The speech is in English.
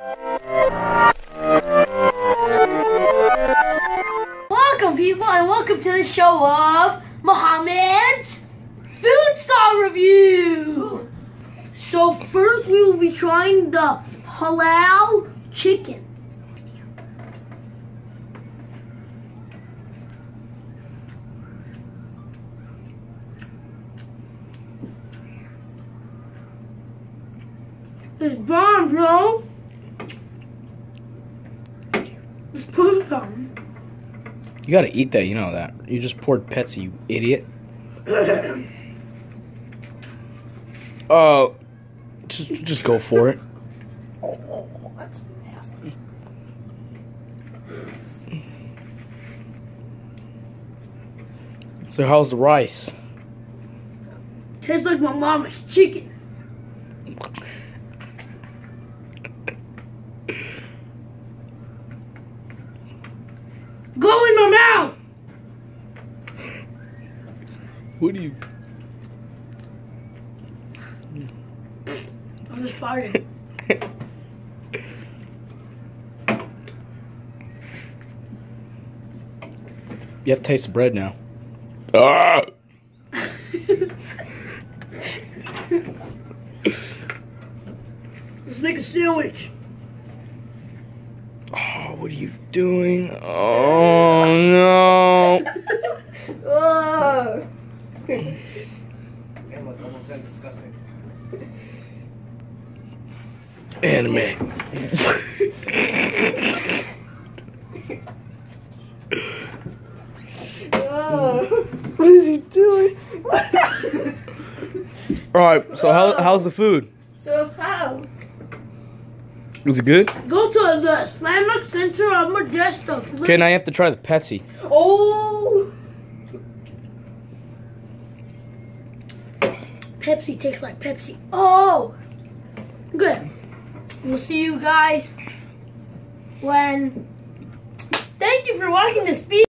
Welcome, people, and welcome to the show of Mohammed's FoodStar Review. So, first, we will be trying the halal chicken. It's bomb, bro. It's. You gotta eat that, you know that. You just poured Pepsi, you idiot. Oh, just just go for it. Oh, that's nasty. So how's the rice? Tastes like my mama's chicken. Go in my mouth! What do you? I'm just farting. You have to taste the bread now. Ah! Let's make a sandwich. Oh, what are you doing? Oh no! Oh. Anime. Oh. What is he doing? All right. So how, how's the food? So how? Is it good? Go to the Islamic Center of Modesto. Okay, now you have to try the Pepsi. Oh. Pepsi tastes like Pepsi. Oh. Good. We'll see you guys when. Thank you for watching this video.